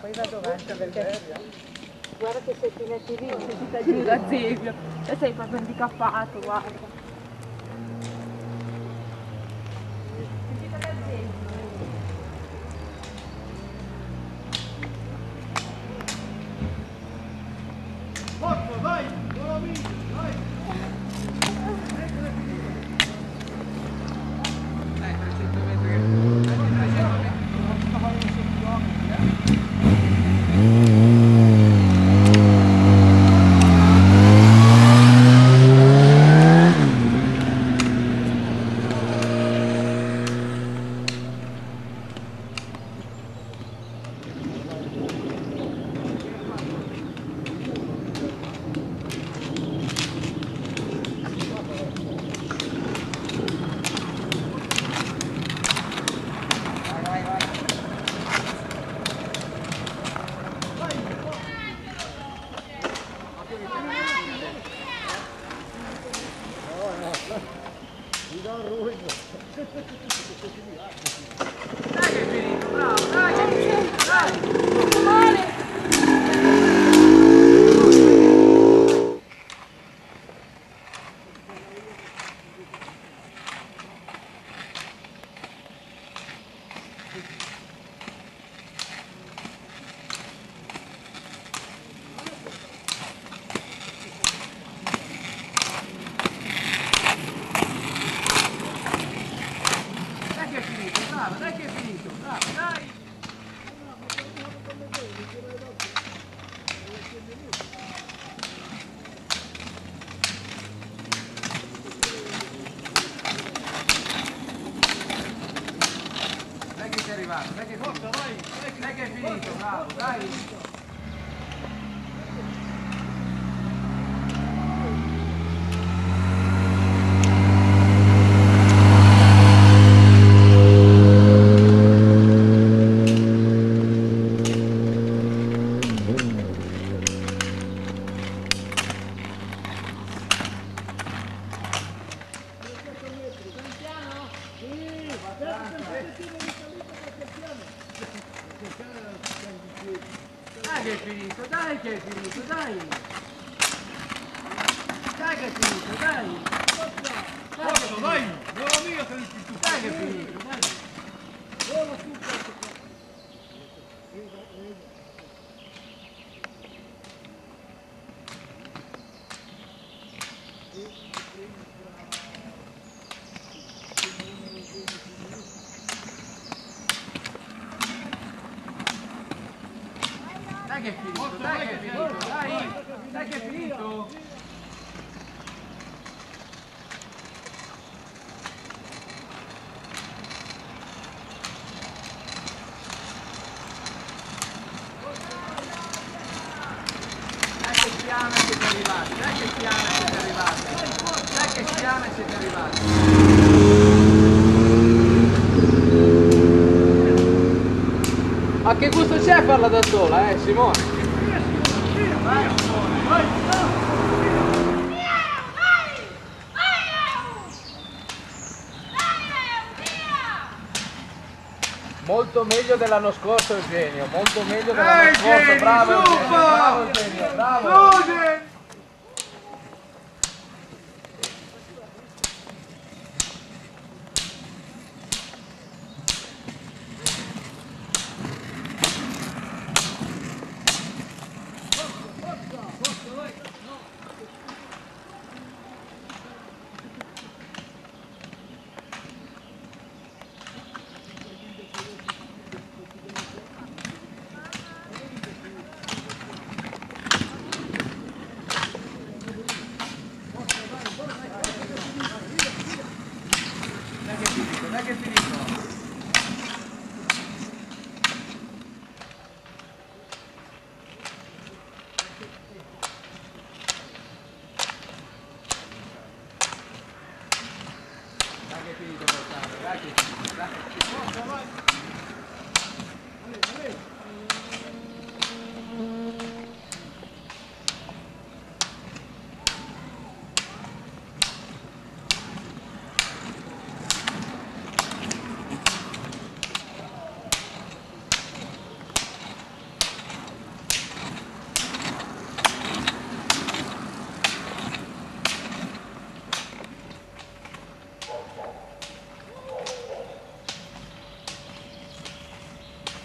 poi vado avanti perché guarda che se ti metti lì sei tutta giù. da zebio e sei proprio handicappato guarda arrivato, dai che. Dai che è finito, bravo, dai. Dai che è finito, dai che è finito, dai! Dai che è finito, dai! Finito, Dai, buona mia, sei tu. dai che è finito, dai! Dai che è finito, dai che è finito, dai! Dai che è finito! Dai che fiamme siete arrivati, dai che fiamme siete arrivati, dai che fiamme siete arrivati. Ma che gusto c'è a farla da sola, eh Simone? Vai Simone, vai! Molto meglio dell'anno scorso Eugenio, molto meglio dell'anno scorso, bravo Eugenio, bravo Eugenio, bravo! Susi! Dai che è finito, dai che è finito! Dai che è finito portare, dai che è finito, dai che è finito.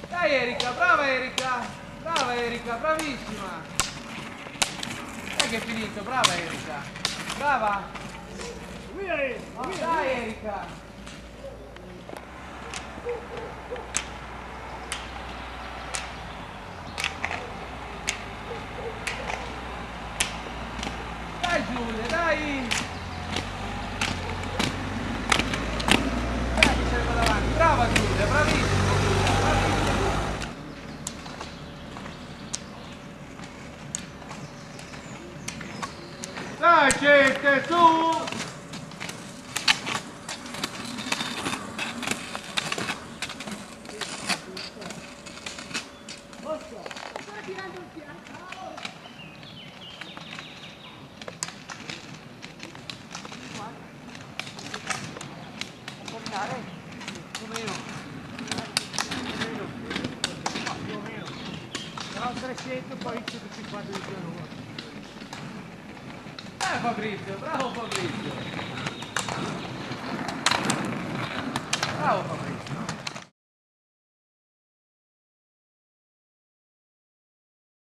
Dai Erika, brava Erika! Brava Erika, bravissima! Dai che è finito, brava Erika! Brava! Oh, dai Erika! Dai Giulia, dai! Dai che serve davanti, brava Giulia, bravissima Giulia, bravissima! Dai, gente, su! Come io. Più o meno. Però 300 poi 150 di più. Eh Fabrizio, bravo Fabrizio! Bravo Fabrizio!